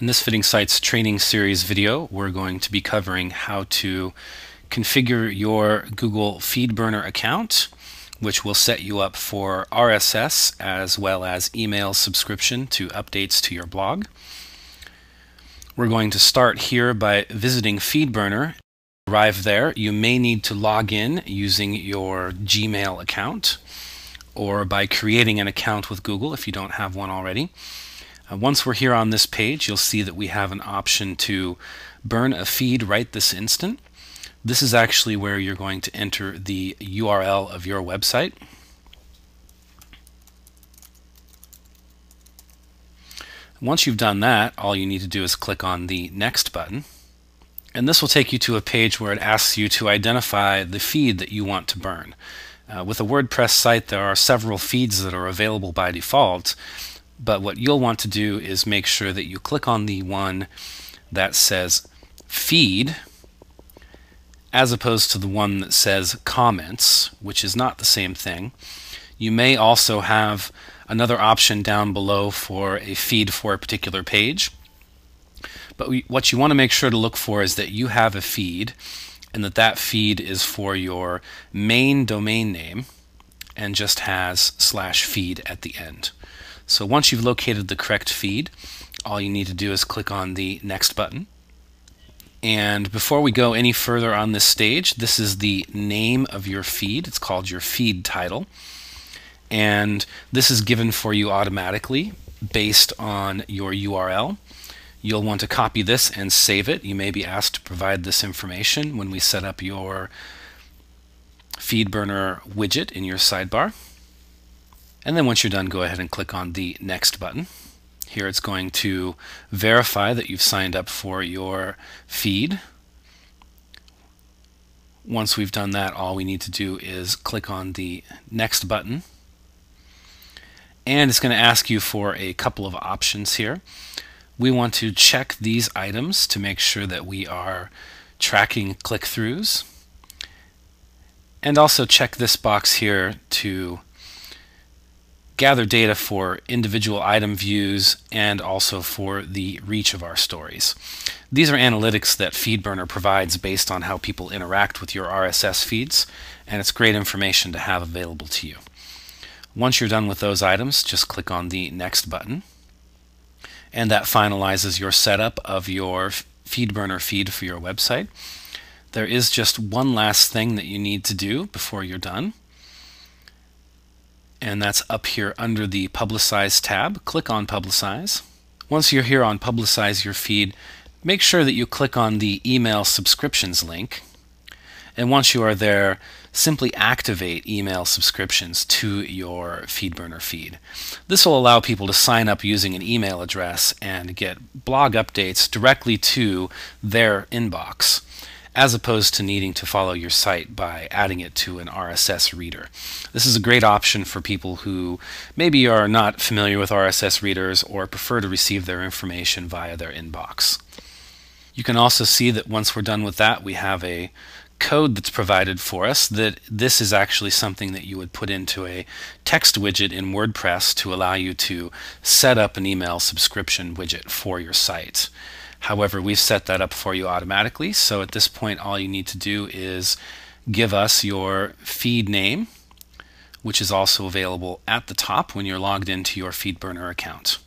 In this Fitting Sites training series video, we're going to be covering how to configure your Google FeedBurner account, which will set you up for RSS as well as email subscription to updates to your blog. We're going to start here by visiting FeedBurner. Arrive there, you may need to log in using your Gmail account or by creating an account with Google if you don't have one already. Uh, once we're here on this page, you'll see that we have an option to burn a feed right this instant. This is actually where you're going to enter the URL of your website. Once you've done that, all you need to do is click on the Next button. And this will take you to a page where it asks you to identify the feed that you want to burn. Uh, with a WordPress site, there are several feeds that are available by default, but what you'll want to do is make sure that you click on the one that says feed as opposed to the one that says comments, which is not the same thing. You may also have another option down below for a feed for a particular page. But what you want to make sure to look for is that you have a feed and that that feed is for your main domain name and just has slash feed at the end. So once you've located the correct feed, all you need to do is click on the next button. And before we go any further on this stage, this is the name of your feed. It's called your feed title. And this is given for you automatically based on your URL. You'll want to copy this and save it. You may be asked to provide this information when we set up your FeedBurner widget in your sidebar. And then once you're done, go ahead and click on the Next button. Here it's going to verify that you've signed up for your feed. Once we've done that, all we need to do is click on the Next button. And it's going to ask you for a couple of options here. We want to check these items to make sure that we are tracking click-throughs. And also check this box here to gather data for individual item views and also for the reach of our stories. These are analytics that FeedBurner provides based on how people interact with your RSS feeds, and it's great information to have available to you. Once you're done with those items, just click on the Next button, and that finalizes your setup of your FeedBurner feed for your website. There is just one last thing that you need to do before you're done and that's up here under the Publicize tab. Click on Publicize. Once you're here on Publicize Your Feed, make sure that you click on the email subscriptions link. And once you are there, simply activate email subscriptions to your FeedBurner feed. This will allow people to sign up using an email address and get blog updates directly to their inbox as opposed to needing to follow your site by adding it to an RSS reader. This is a great option for people who maybe are not familiar with RSS readers or prefer to receive their information via their inbox. You can also see that once we're done with that, we have a code that's provided for us that this is actually something that you would put into a text widget in WordPress to allow you to set up an email subscription widget for your site. However, we've set that up for you automatically. So at this point, all you need to do is give us your feed name, which is also available at the top when you're logged into your FeedBurner account.